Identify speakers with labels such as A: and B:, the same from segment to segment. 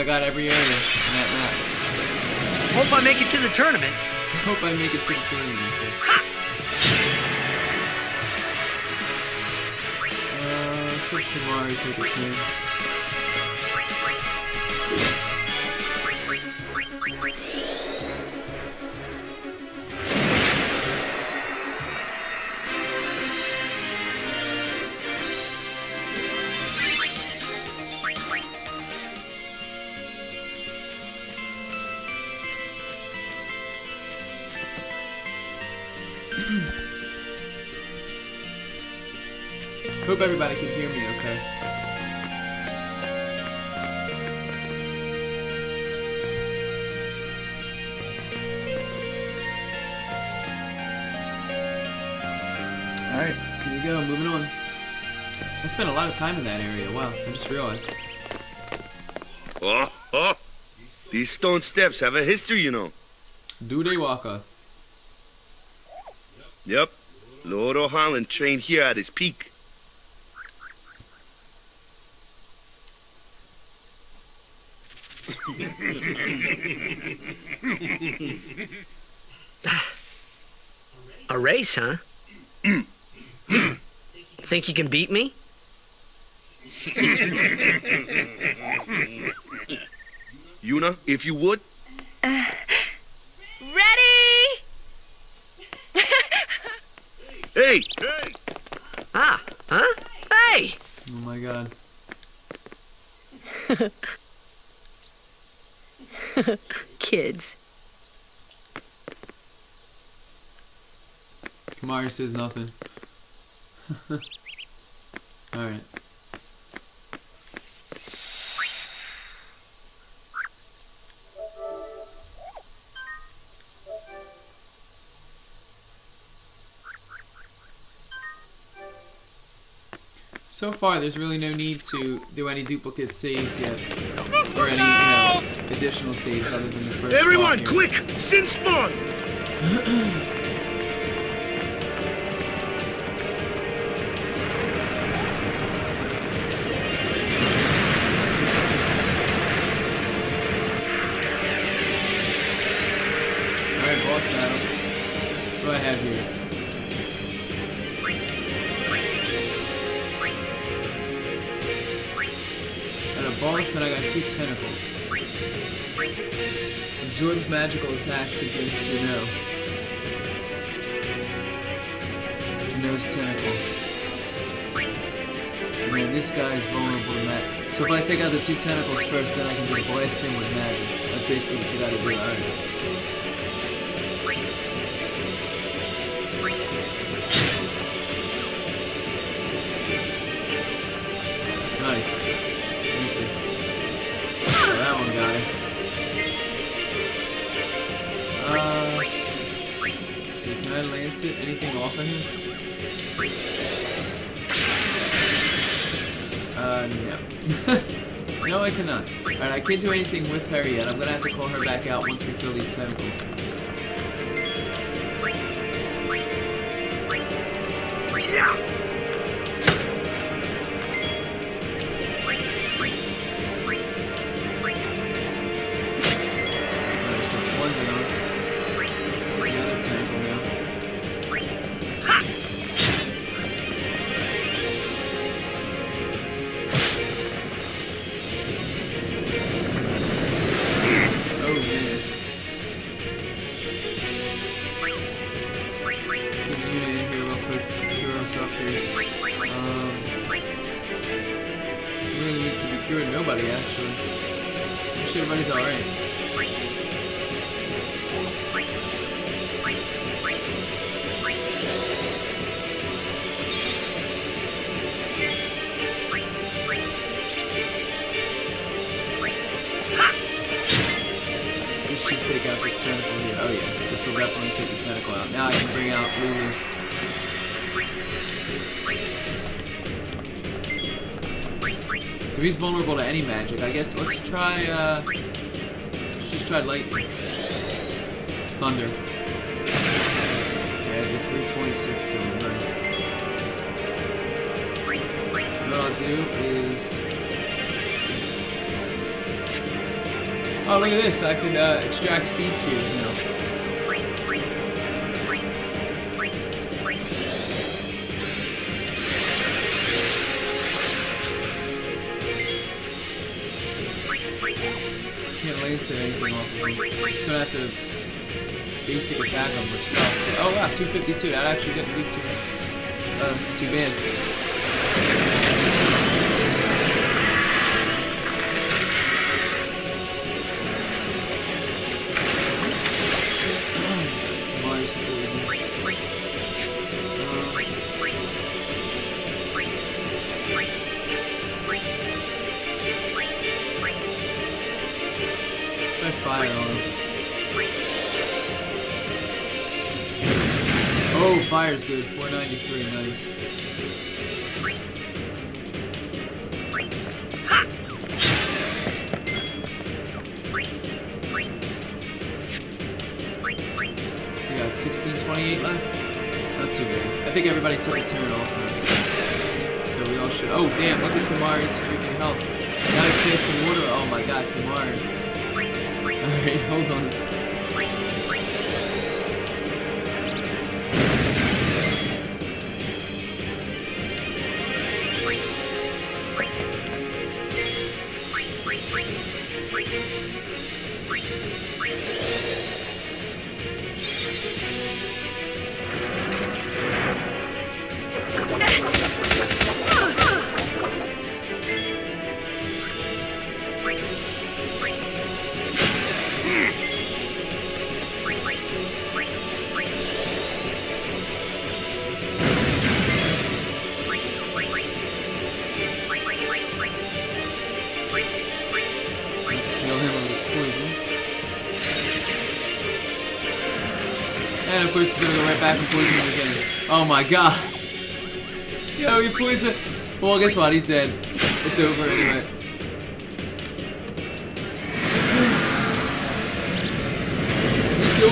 A: I got every area in that map.
B: Hope I make it to the tournament.
A: I hope I make it to the tournament. So. Uh, let's let Kimahri take a turn. Hope everybody can hear me okay. Alright, here we go, moving on. I spent a lot of time in that area, wow, I just realized.
C: Oh, oh. These stone steps have a history, you know.
A: Do they Wakka.
C: Yep. Lord Ohalland trained here at his peak.
B: A race, huh? Think you can beat me?
C: Yuna, if you would.
D: Ready?
C: Hey!
B: Ah, huh? Hey!
A: Oh my god.
D: Kids.
A: Kimahri says nothing. Alright. So far, there's really no need to do any duplicate saves yet. Or any, additional saves other than the first
C: Everyone, quick! Sin spawn!
A: Alright, boss Absorbs magical attacks against Geneaux. Geneaux's tentacle. And then this guy is vulnerable to that. So if I take out the two tentacles first, then I can just blast him with magic. That's basically what you gotta do, alright. Anything off of him? Uh, no. no, I cannot. Alright, I can't do anything with her yet. I'm gonna have to call her back out once we kill these tentacles. Nobody actually. Actually, everybody's alright. This should take out this tentacle here. Oh yeah, this will definitely take the tentacle out. Now I can bring out Lulu. So he's vulnerable to any magic. I guess let's try, uh... Let's just try lightning. Thunder. Yeah, I did 326 to him. Nice. What I'll do is... Oh, look at this. I can uh, extract speed spheres now. Lance anything off of him. Just gonna have to basic attack him or stuff. Oh wow, 252. That actually didn't do too, uh, too bad. Fire's good. 493, nice. So we got 1628 left? Not too bad. I think everybody took a turn also. So we all should. Oh, damn, look at Kimahri's freaking health. Now he's casting water. Oh my god, Kimahri. Alright, hold on. And of course he's gonna go right back and poison him again. Oh my god! Yo, he poisoned. Well, guess what? He's dead. It's over anyway. It's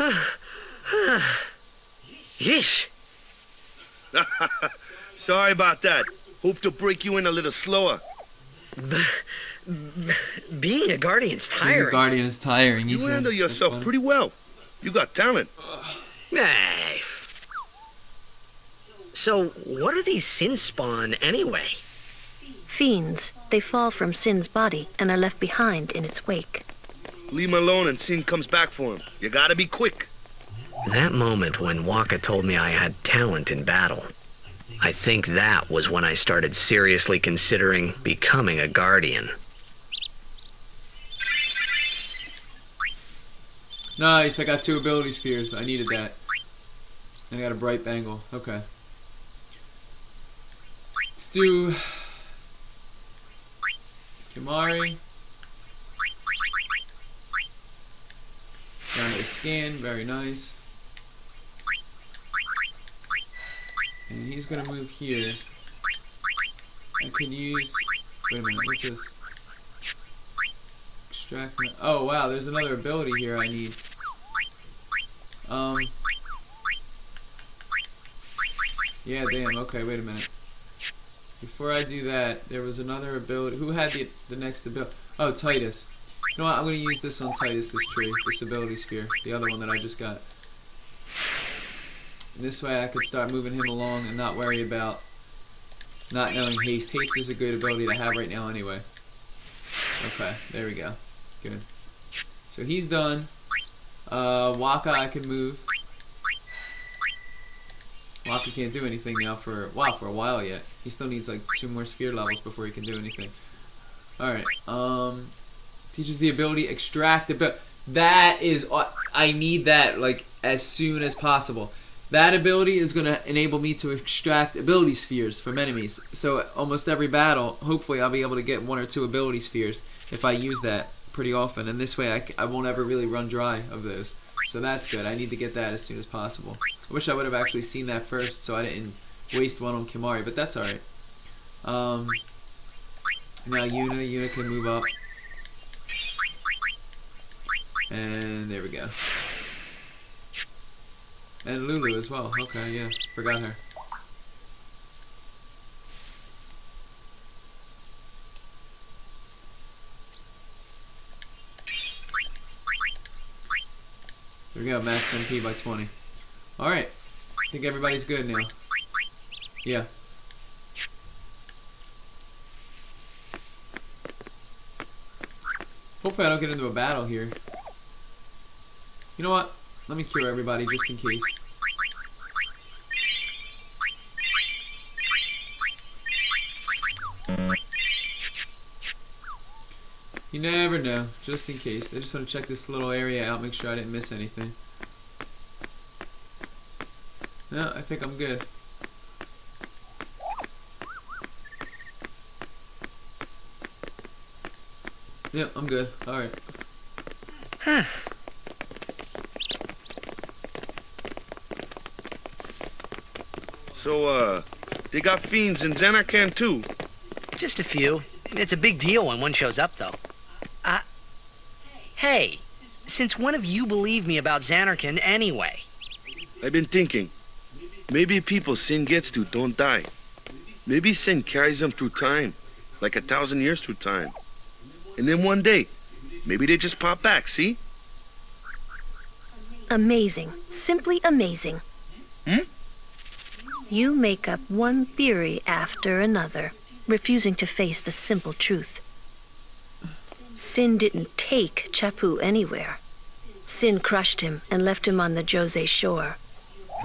A: over.
B: Yeesh.
C: Sorry about that. Hope to break you in a little slower.
B: Being a guardian's
A: Being a
B: tiring.
A: guardian is tiring. he
C: You handle yourself
A: funny.
C: pretty well. You got talent.
B: Hey. So, what are these sin spawn anyway?
D: Fiends. They fall from Sin's body and are left behind in its wake.
C: Leave him alone and Sin comes back for him. You gotta be quick.
B: That moment when Wakka told me I had talent in battle, I think that was when I started seriously considering becoming a guardian.
A: Nice, I got two ability spheres. I needed that. And I got a bright bangle. Okay. Let's do Kimahri. Scan, very nice. And he's gonna move here. I can use wait a minute, what's this? Extract Oh wow, there's another ability here I need. Um. Yeah, damn. Okay, wait a minute. Before I do that, there was another ability. Who had the the next ability? Oh, Tidus. You know what? I'm gonna use this on Tidus's tree, this ability sphere, the other one that I just got. This way, I could start moving him along and not worry about not knowing haste. Haste is a good ability to have right now, anyway. Okay, there we go. Good. So he's done. Uh, Wakka I can move. Wakka can't do anything now for wow for a while yet. He still needs like two more sphere levels before he can do anything. All right. Um, teaches the ability extract but That is uh, I need that like as soon as possible. That ability is going to enable me to extract ability spheres from enemies. So almost every battle, hopefully I'll be able to get one or two ability spheres if I use that pretty often. And this way I, I won't ever really run dry of those. So that's good. I need to get that as soon as possible. I wish I would have actually seen that first so I didn't waste one on Kimahri, but that's alright. Um, now Yuna, Yuna can move up. And there we go. And Lulu as well. Okay, yeah. Forgot her. There we go, max MP by 20. Alright. I think everybody's good now. Yeah. Hopefully I don't get into a battle here. You know what? Let me cure everybody just in case. You never know, just in case. I just want to check this little area out, make sure I didn't miss anything. No, I think I'm good. Yep, I'm good. Alright.
C: So, uh, they got fiends in Zanarkand too.
B: Just a few. It's a big deal when one shows up, though. Uh, hey, since when have you believed me about Zanarkand anyway?
C: I've been thinking. Maybe people sin gets to don't die. Maybe sin carries them through time, like a thousand years through time. And then one day, maybe they just pop back, see?
D: Amazing. Simply amazing.
C: Hmm?
D: You make up one theory after another, refusing to face the simple truth. Sin didn't take Chappu anywhere. Sin crushed him and left him on the Djose shore.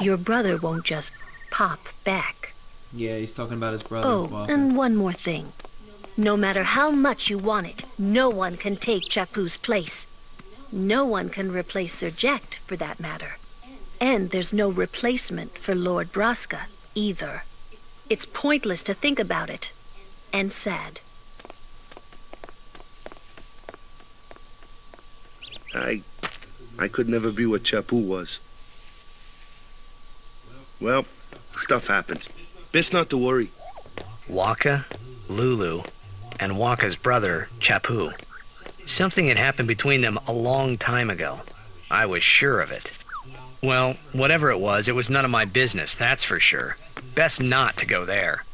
D: Your brother won't just pop back.
A: Yeah, he's talking about his brother.
D: Oh,
A: Wakka.
D: and one more thing. No matter how much you want it, no one can take Chappu's place. No one can replace Sir Jecht, for that matter. And there's no replacement for Lord Braska, either. It's pointless to think about it. And sad.
C: I, I could never be what Chappu was. Well, stuff happens. Best not to worry.
B: Wakka, Lulu, and Wakka's brother, Chappu. Something had happened between them a long time ago. I was sure of it. Well, whatever it was, it was none of my business, that's for sure. Best not to go there.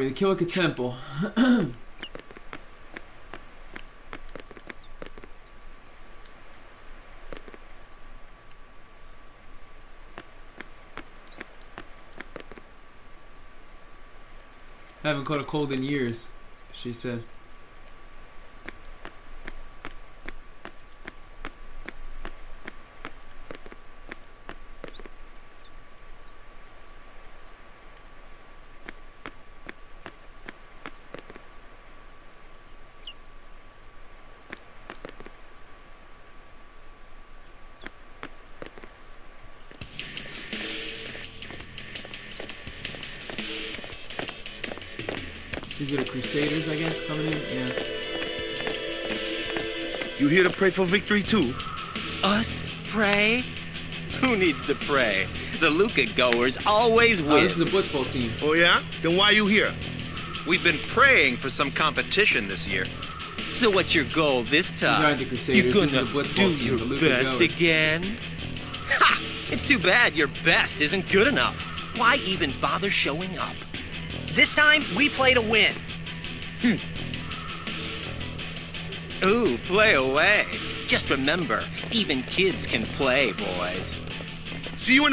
A: The Kilika Temple. Haven't caught a cold in years, she said. These are the Crusaders, I guess, coming in? Yeah.
C: You here to pray for victory too?
E: Us? Pray? Who needs to pray? The Luca goers always
A: Oh,
E: win.
A: this is a Blitzball team.
C: Oh yeah? Then why are you here?
F: We've been praying for some competition this year.
E: so what's your goal this time?
A: aren't the Crusaders,
E: You
A: this is
E: gonna
A: a blitzball
E: do
A: team,
E: your
A: the Luca
E: best
A: goers.
E: again? Ha! It's too bad your best isn't good enough. Why even bother showing up?
B: This time, we play to win. Hmm.
E: Ooh, play away. Just remember, even kids can play, boys.
C: See you in